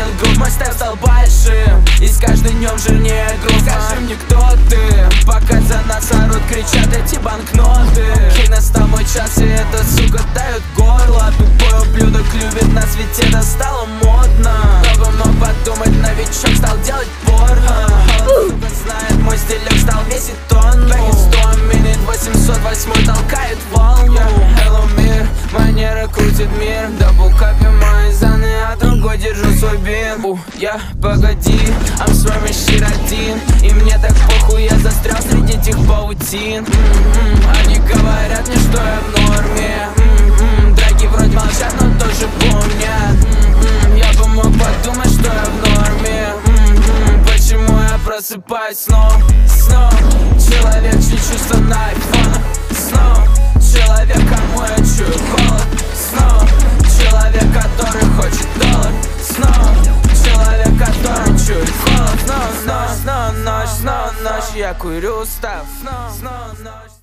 этот груз Мой степ стал большим. И с каждым днем жирнее груз Скажи мне, кто ты? Пока за нас орут, кричат эти банкноты. Окей, настал мой час, и эта сука дает горло. Тупой ублюдок любит нас, ведь это стало модно. Кто бы мог подумать, новичок стал делать порно. Сука знает, мой стилек стал весить тонну. In 100 минут 808 толкает волну. Hello, мир, манера крутит мир. Капи мои другой держу свой бин У, я, погоди, I'm вами щит один. И мне так похуй, я застрял среди этих паутин. М-м, Они говорят мне, что я в норме. М-м, Драки вроде молчат, но тоже помнят. М-м, Я бы мог подумать, что я в норме. М-м, Почему я просыпаюсь снова, снова Снова, ночь, Я курю снова, снова ночь